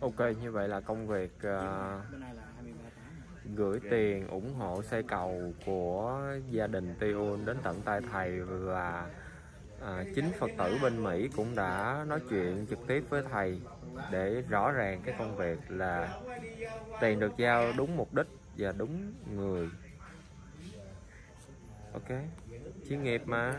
ok như vậy là công việc uh, gửi tiền ủng hộ xây cầu của gia đình Tiun đến tận tay thầy và à, ờ, chính Phật tử bên Mỹ cũng đã nói chuyện trực tiếp với thầy để rõ ràng cái công việc là tiền được giao đúng mục đích và đúng người. Ok chuyên nghiệp mà.